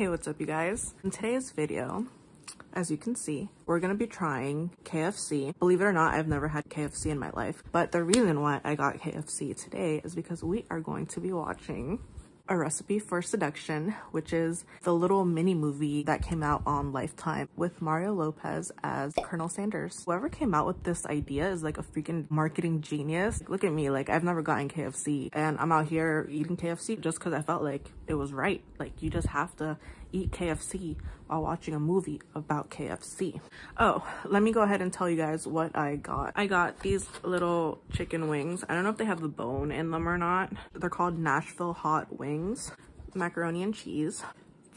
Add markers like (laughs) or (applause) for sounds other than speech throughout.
Hey, what's up you guys? In today's video, as you can see, we're gonna be trying KFC. Believe it or not, I've never had KFC in my life. But the reason why I got KFC today is because we are going to be watching a Recipe for Seduction, which is the little mini movie that came out on Lifetime with Mario Lopez as Colonel Sanders. Whoever came out with this idea is like a freaking marketing genius. Look at me, like I've never gotten KFC and I'm out here eating KFC just because I felt like it was right. Like you just have to eat KFC while watching a movie about KFC. Oh, let me go ahead and tell you guys what I got. I got these little chicken wings. I don't know if they have the bone in them or not. They're called Nashville Hot Wings. Macaroni and cheese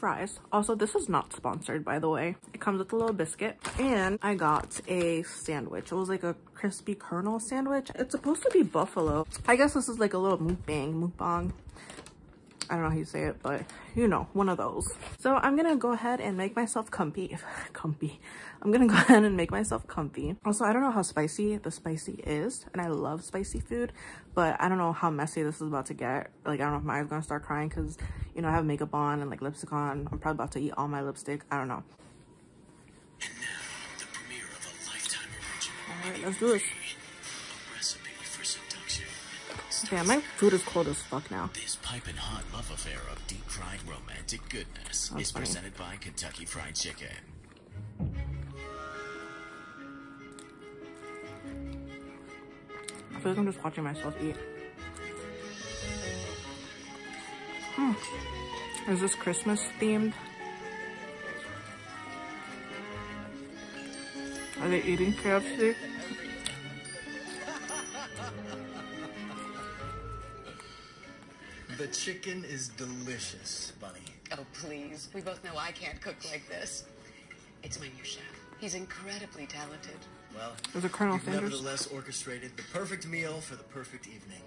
fries. Also, this is not sponsored, by the way. It comes with a little biscuit. And I got a sandwich. It was like a crispy Colonel sandwich. It's supposed to be buffalo. I guess this is like a little mukbang, mukbang. I don't know how you say it, but you know, one of those. So I'm gonna go ahead and make myself comfy. (laughs) comfy. I'm gonna (laughs) go ahead and make myself comfy. Also, I don't know how spicy the spicy is, and I love spicy food, but I don't know how messy this is about to get. Like, I don't know if my eyes gonna start crying because, you know, I have makeup on and like lipstick on. I'm probably about to eat all my lipstick. I don't know. Alright, let's do this. Damn, my food is cold as fuck now. This piping hot love affair of deep fried romantic goodness That's is funny. presented by Kentucky Fried Chicken. I feel like I'm just watching myself eat. Hmm. Is this Christmas themed? Are they eating KFC? Chicken is delicious, Bunny. Oh, please. We both know I can't cook like this. It's my new chef. He's incredibly talented. Well, There's a Colonel you've Sanders. nevertheless orchestrated the perfect meal for the perfect evening.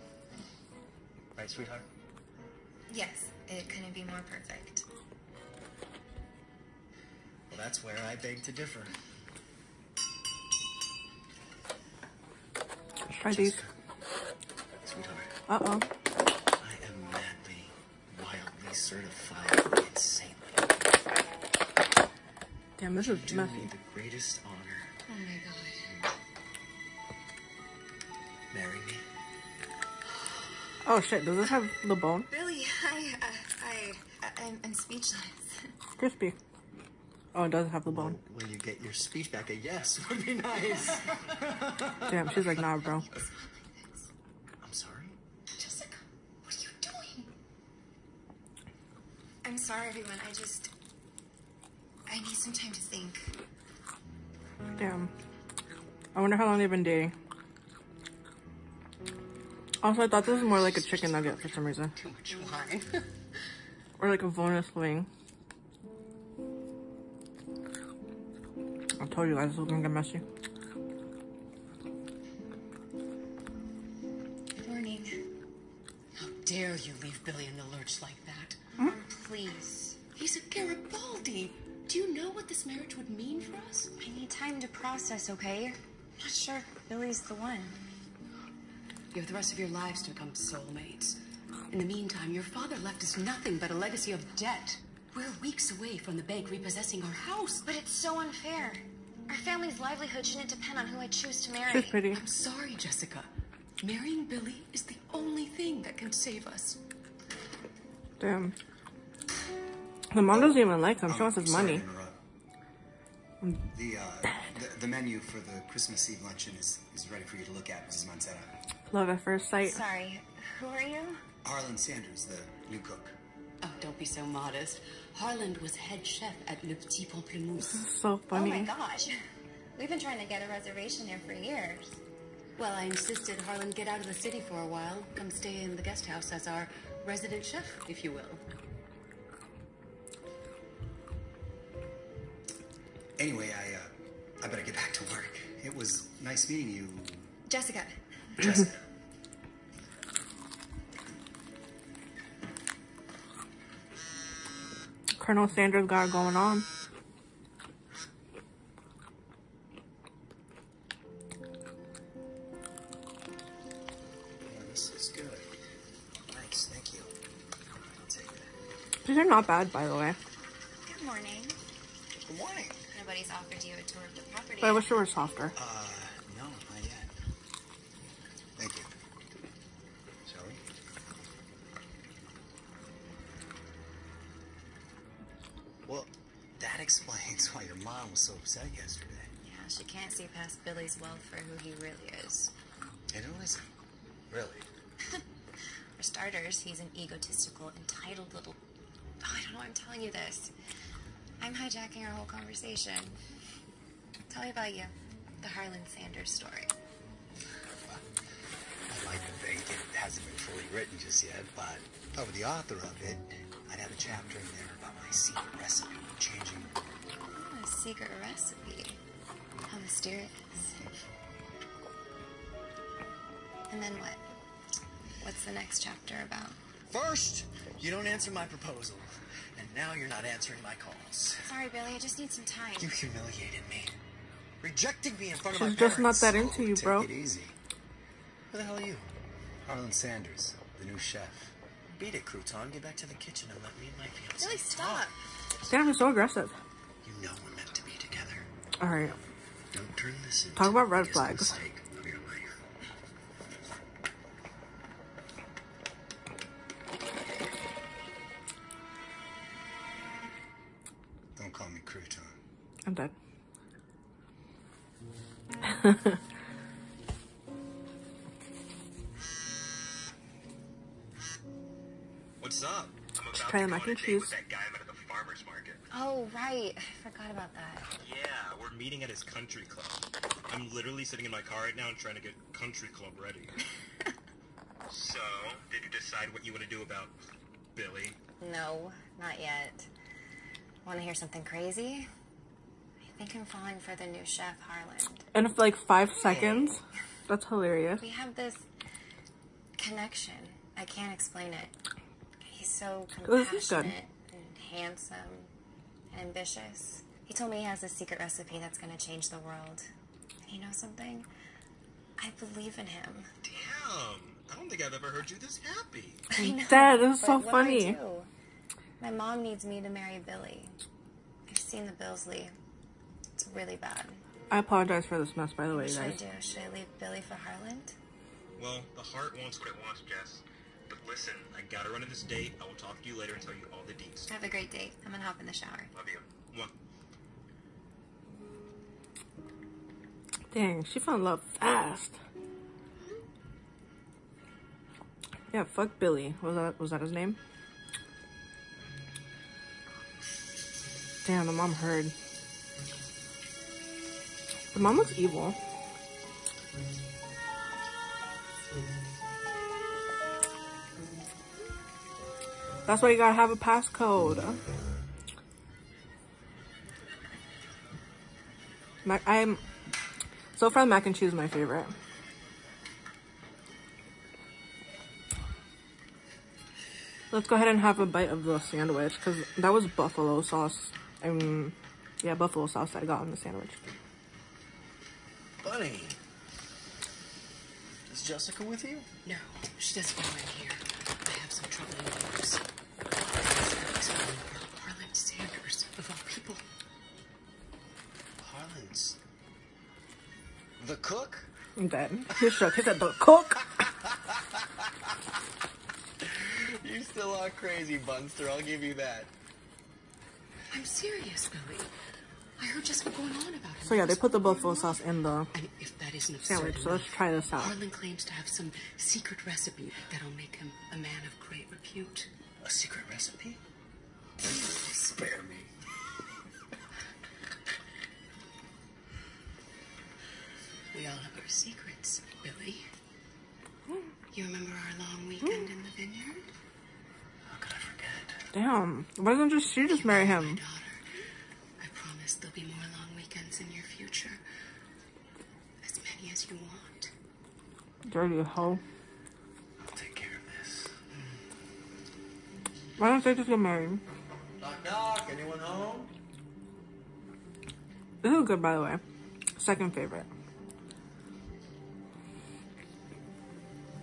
Right, sweetheart? Yes, it couldn't be more perfect. Well, that's where I beg to differ. Try these. Sweetheart, Uh-oh. Certified, insanely. Damn, this is Do messy. the greatest honor. Oh my god. Marry me. Oh shit, does this have the bone? Really, I, uh, I, I, I'm, I'm speechless. Crispy. Oh, it does have the bone. When you get your speech back, a yes would be nice. Damn, she's like, nah, bro. (laughs) I'm sorry. Jessica, what are you doing? I'm sorry, everyone. I just, I need some time to think. Damn. I wonder how long they've been dating. Also, I thought this was more like a chicken nugget for some reason. Too much wine. (laughs) Or like a bonus wing. I told you guys this was gonna get messy. Good morning. How dare you leave Billy in the lurch like that? Mom, please. He's a Garibaldi. Do you know what this marriage would mean for us? I need time to process, okay? I'm not sure Billy's the one. You have the rest of your lives to become soulmates. In the meantime, your father left us nothing but a legacy of debt. We're weeks away from the bank repossessing our house. But it's so unfair. Our family's livelihood shouldn't depend on who I choose to marry. She's pretty. I'm sorry, Jessica. Marrying Billy is the only thing that can save us. Damn. The mom doesn't even like him. She wants his money. The, uh, the, the menu for the Christmas Eve luncheon is, is ready for you to look at, Mrs. Montana. Love at first sight. Sorry, who are you? Harlan Sanders, the new cook. Oh, don't be so modest. Harland was head chef at Le Petit Pamplemousse. So funny. Oh funny. my gosh. We've been trying to get a reservation there for years. Well, I insisted Harlan get out of the city for a while, come stay in the guest house as our resident chef, if you will. Anyway, I, uh, I better get back to work. It was nice meeting you, Jessica, Jessica. (laughs) Colonel Sanders got going on. This is good. Nice, thank you. I'll take that. These are not bad, by the way. Good morning. Good morning. Nobody's offered you a tour of the property. But I wish it were softer. Uh, no, not yet. Thank you. Shall we? Well, that (laughs) explains why your mom was so upset yesterday. Yeah, she can't see past Billy's wealth for who he really is. And who isn't? Really? (laughs) For starters, he's an egotistical, entitled little. Oh, I don't know why I'm telling you this. I'm hijacking our whole conversation. Tell me about you. The Harlan Sanders story. I'd like to think it hasn't been fully written just yet, but if I were the author of it, I'd have a chapter in there about my secret recipe for changing the world. Oh, a secret recipe. How mysterious. And then what? What's the next chapter about? First, you don't answer my proposal. And now you're not answering my calls. Sorry, Billy, I just need some time. You humiliated me. Rejecting me in front of She's my just not that into you, bro. Take bro. it easy. Who the hell are you? Harlan Sanders, the new chef. Beat it, Crouton. Get back to the kitchen and let me and my fiance Billy, stop. Damn, he's so aggressive. You know we're meant to be together. All right. Don't turn this into Talk about red flags. mistake I met at the farmer's market. Oh, right. I forgot about that. Yeah, we're meeting at his country club. I'm literally sitting in my car right now and trying to get country club ready. (laughs) so, did you decide what you want to do about Billy? No, not yet. Want to hear something crazy? I think I'm falling for the new chef, Harland. In like five seconds. That's hilarious. We have this connection. I can't explain it. He's so Oh, this is good. compassionate and handsome ambitious. He told me he has a secret recipe that's going to change the world. And you know something? I believe in him. Damn, I don't think I've ever heard you this happy. I know. Dad, this is but so what do I funny. do? My mom needs me to marry Billy. I've seen the Billsley. It's really bad. I apologize for this mess, by the way, What you should I guys. do? Should I leave Billy for Harland? Well, the heart wants what it wants, Jess. But listen, I gotta run to this date. I will talk to you later and tell you all the deets. Have a great date. I'm gonna hop in the shower. Love you. Mwah. Dang, she found love fast. Yeah, fuck Billy. Was that was that his name? Damn, the mom heard. The mom looks evil. That's why you gotta have a passcode. Mac, I'm so far mac and cheese is my favorite. Let's go ahead and have a bite of the sandwich because that was buffalo sauce. I mean, yeah, buffalo sauce that I got on the sandwich. Bunny. Is Jessica with you? No, she doesn't know I'm here. I have some troubling news. Harlan Sanders, of all people. Harlan's. The cook? I'm dead. He shook. He said the cook. (laughs) You still are crazy, Bunster. I'll give you that. I'm serious, Billy. I heard just going on about him. So yeah, they put the buffalo sauce in the And if that isn't sandwich. absurd So let's try this out. Harlan claims to have some secret recipe that'll make him a man of great repute. A secret recipe? Spare me. We all have our secrets, Billy. You remember our long weekend in the vineyard? How could I forget? Damn. Why doesn't just she just marry My him? Be more long weekends in your future. As many as you want. Dirty hoe. I'll take care of this. Why don't they just get married? Knock, knock. Anyone home? This is good, by the way. Second favorite.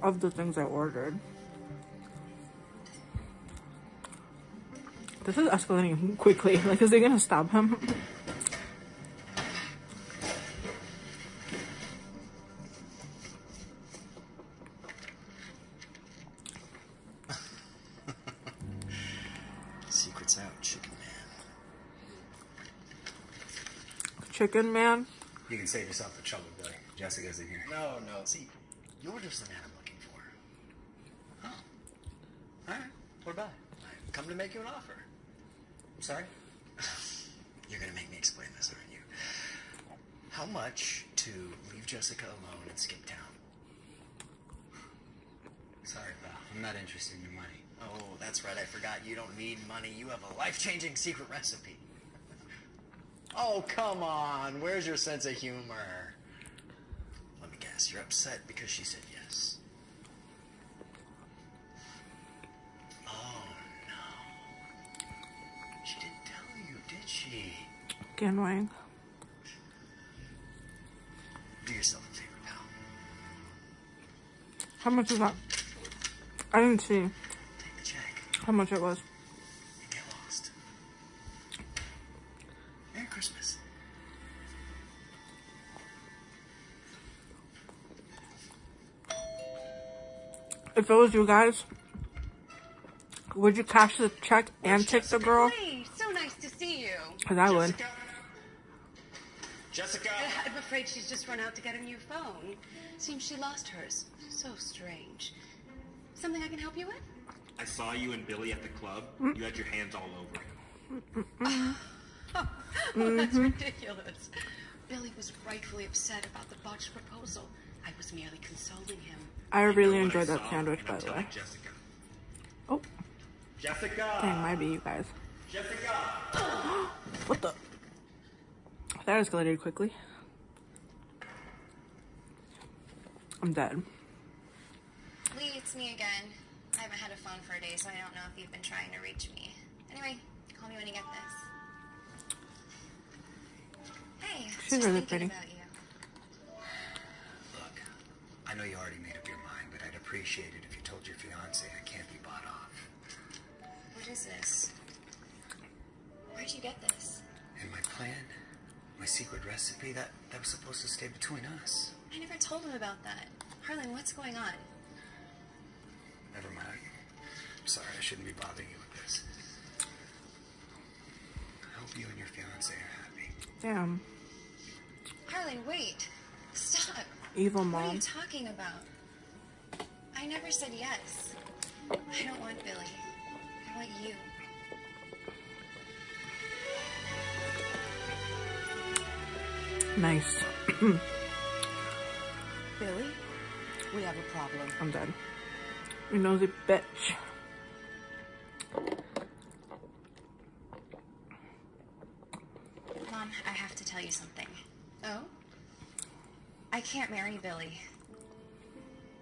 Of the things I ordered. This is escalating (laughs) quickly. Like, is they gonna stop him? (laughs) Chicken man. You can save yourself the trouble, Billy. Jessica's in here. No, no. See, you're just the man I'm looking for. Oh. All right. What about it? I've come to make you an offer. I'm sorry. (laughs) You're gonna make me explain this, aren't you? How much to leave Jessica alone and skip town? Sorry, pal. I'm not interested in your money. Oh, that's right. I forgot. You don't need money. You have a life-changing secret recipe. Oh, come on. Where's your sense of humor? Let me guess. You're upset because she said yes. Oh no. She didn't tell you, did she? Get annoying. Do yourself a favor, pal. How much is that? I didn't see Take the check how much it was. Christmas. If it was you guys, would you cash the check and tip the girl? Hey, so nice to see you. Cause I would. Jessica? Jessica? I'm afraid she's just run out to get a new phone. Seems she lost hers. So strange. Something I can help you with? I saw you and Billy at the club. Mm. You had your hands all over him. (sighs) (laughs) Oh, that's ridiculous. Billy was rightfully upset about the botched proposal. I was merely consoling him. I really Know what enjoyed I that saw, sandwich, and by I'm the way. telling Jessica. Oh, Jessica! dang, might be you guys. Jessica! (gasps) What the? That escalated quickly. I'm dead. Lee, it's me again. I haven't had a phone for a day, so I don't know if you've been trying to reach me. Anyway, call me when you get this. Hey, She's really pretty. Look, I know you already made up your mind, but I'd appreciate it if you told your fiance I can't be bought off. What is this? Where'd you get this? And my plan, my secret recipe, that, that was supposed to stay between us. I never told him about that. Harlan, what's going on? Never mind. I'm sorry, I shouldn't be bothering you with this. I hope you and your fiance are happy. Damn. Harlan, wait. Stop. Evil mom. What are you talking about? I never said yes. I don't want Billy. I want you. Nice. (clears throat) Billy, we have a problem. I'm dead. You nosy bitch. Mom, I have to tell you something. Oh? I can't marry Billy.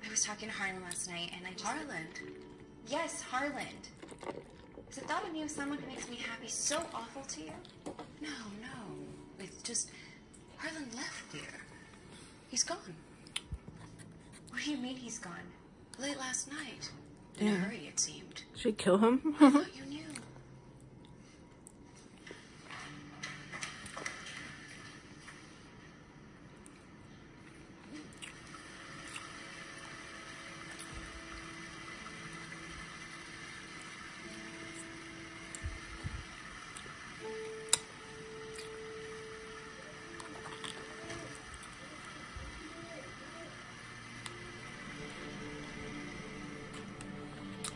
I was talking to Harlan last night, and I just... Harland. Yes, Harlan. Is the thought of you as someone who makes me happy so awful to you? No, no. It's just Harlan left here. He's gone. What do you mean he's gone? Late last night. In a hurry, it seemed. Should we kill him? I thought (laughs) you knew.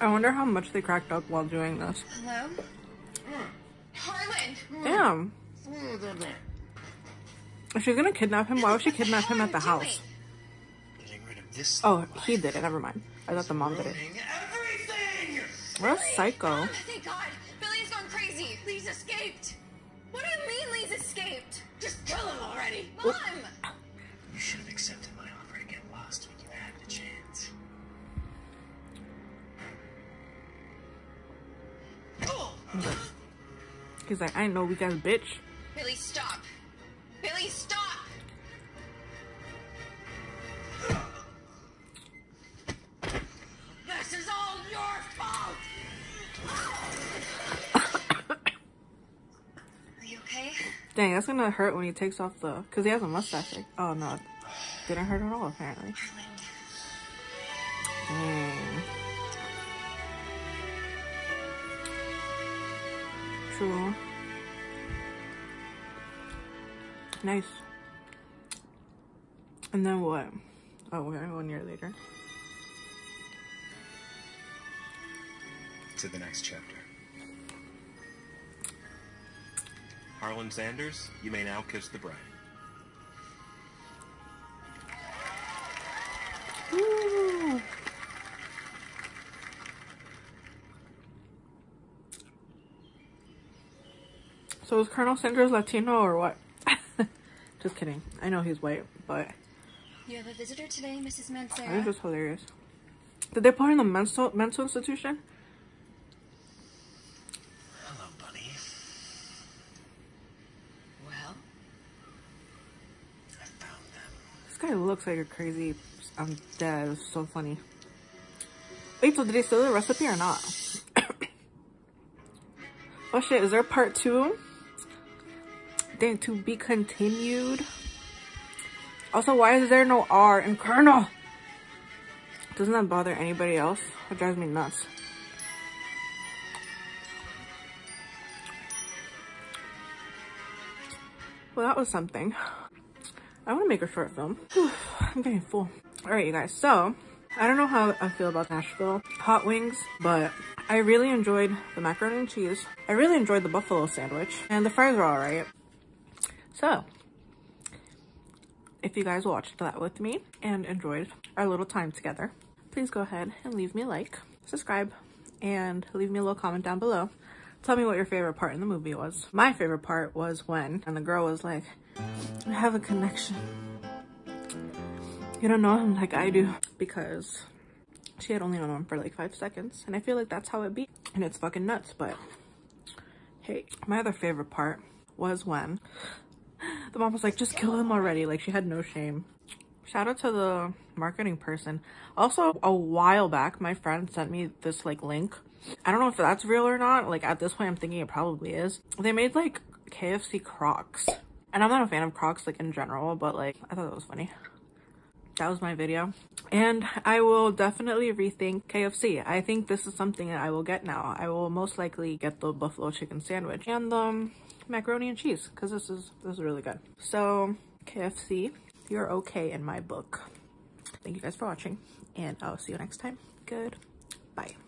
I wonder how much they cracked up while doing this. Hello? Harlan! Damn. If she's gonna kidnap him, why would she kidnap him at the house? Rid of this. Oh, he did it. Never mind. I thought the mom did it. What a psycho. Thank God! Billy's gone crazy! Lee's escaped! What do you mean Lee's escaped? Just kill him already. Mom! Cause I ain't no weak ass bitch. Billy, stop. Billy, stop. This is all your fault. Are you okay? Dang, that's gonna hurt when he takes off the. Because he has a mustache. Oh no. Didn't hurt at all, apparently. Nice. And then what? Oh, we're gonna go in here later. To the next chapter. Harlan Sanders, you may now kiss the bride. So is Colonel Sanders Latino or what? (laughs) just kidding. I know he's white, but You have a visitor today, Mrs. I think Mancera. just hilarious. Did they put her in the mental mental institution? Hello, buddy. Well, I found them. This guy looks like a crazy. Um, I'm dead. It's so funny. Wait, so did they steal the recipe or not? (coughs) oh shit! Is there part two? Dang, to be continued. Also, why is there no R in Colonel? Doesn't that bother anybody else? It drives me nuts. Well, that was something. I want to make a short film. Whew, I'm getting full. All right, you guys. So, I don't know how I feel about Nashville hot wings, but I really enjoyed the macaroni and cheese. I really enjoyed the buffalo sandwich, and the fries were all right. So, if you guys watched that with me and enjoyed our little time together, please go ahead and leave me a like, subscribe, and leave me a little comment down below. Tell me what your favorite part in the movie was. My favorite part was when, and the girl was like, I have a connection. You don't know him like I do. Because she had only known him for like five seconds. And I feel like that's how it be. And it's fucking nuts, but hey. My other favorite part was when the mom was like, just kill him already. Like she had no shame. Shout out to the marketing person. Also, a while back, my friend sent me this like link. I don't know if that's real or not. Like at this point, I'm thinking it probably is. They made like KFC Crocs. And I'm not a fan of Crocs like in general, but like I thought that was funny. That was my video. And I will definitely rethink KFC. I think this is something that I will get now. I will most likely get the buffalo chicken sandwich and the um, macaroni and cheese because this is this is really good. So KFC, you're okay in my book. Thank you guys for watching and I'll see you next time. Good. Bye.